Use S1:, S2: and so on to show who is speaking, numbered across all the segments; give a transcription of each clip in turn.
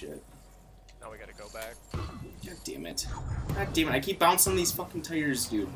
S1: shit.
S2: Now we gotta go back.
S1: God damn it. God damn it, I keep bouncing these fucking tires, dude.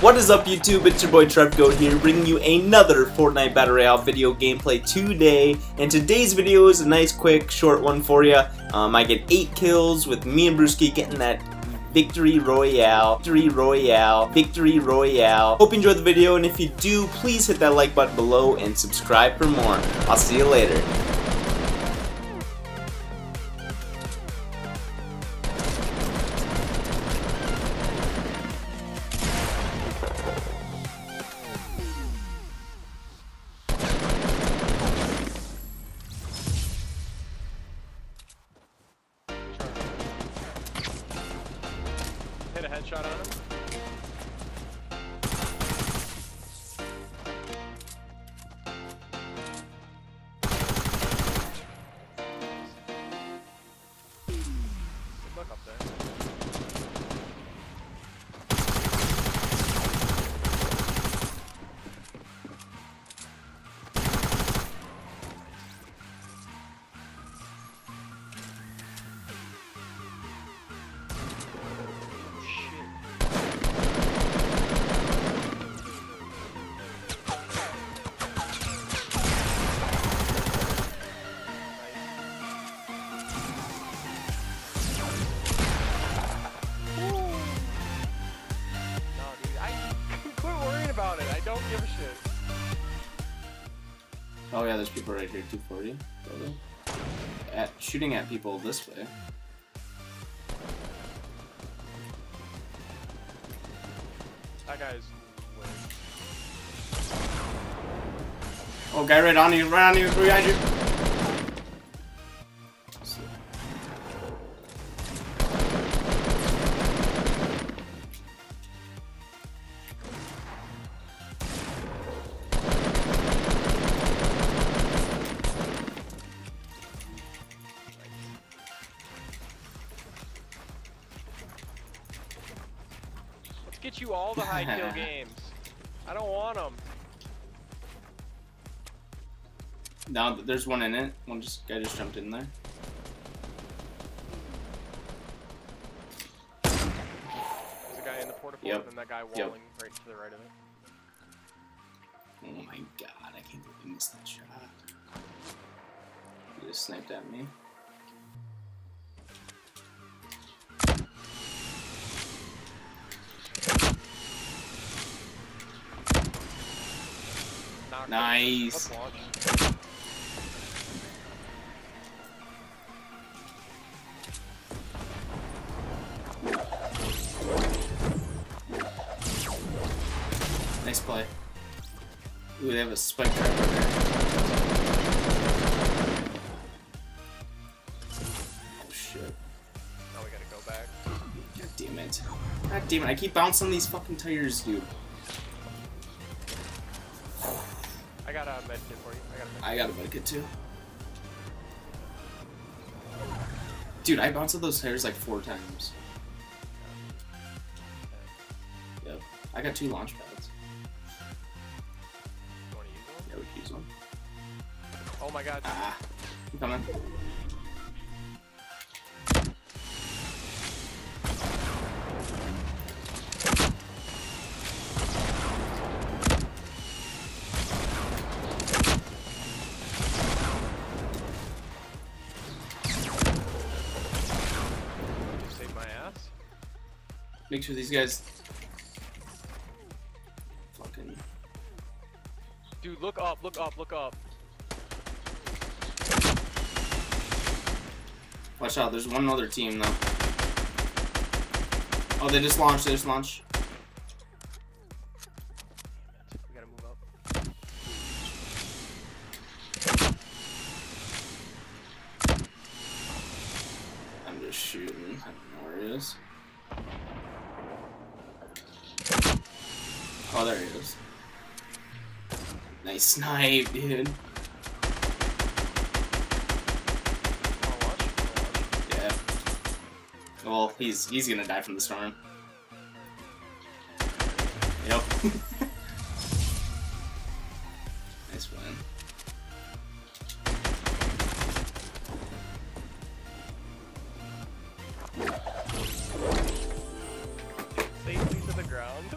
S1: What is up YouTube, it's your boy TrevGoat here, bringing you another Fortnite Battle Royale video gameplay today. And today's video is a nice quick short one for you. Um, I get 8 kills with me and Brueske getting that Victory Royale, Victory Royale, Victory Royale. Hope you enjoyed the video, and if you do, please hit that like button below and subscribe for more. I'll see you later.
S2: Headshot on him. Good up there. Oh
S1: yeah, there's people right here, 240. Building. At, shooting at people this way.
S2: That guy's.
S1: Oh, guy right on you, right on you, behind you.
S2: Get you all the high kill games. I don't want them.
S1: No, there's one in it. One just guy just jumped in there.
S2: There's a guy in the porta
S1: Yep.
S2: and that guy
S1: Yep.
S2: right to the right of it.
S1: Oh my god, I can't believe I missed that shot. He just sniped at me. Nice. Nice play. Ooh, they have a spike trap right there. Oh shit.
S2: Now we gotta go back.
S1: God damn it. God damn it, I keep bouncing these fucking tires, dude.
S2: Got a med kit for you. I got a med
S1: I got a bucket too. Dude, I bounced those hairs like four times. Yep. I got two launch pads.
S2: You wanna use one?
S1: Yeah, we can use one.
S2: Oh my god.
S1: Ah. I'm coming.
S2: My ass.
S1: Make sure these guys. Fucking.
S2: Dude, look up, look up, look up.
S1: Watch out, there's one other team though. Oh, they just launched, they just launched. Is. Oh, there he is. Nice snipe, dude. Yeah. Well, he's he's gonna die from the storm. Yep.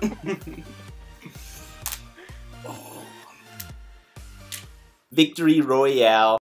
S1: Victory Royale.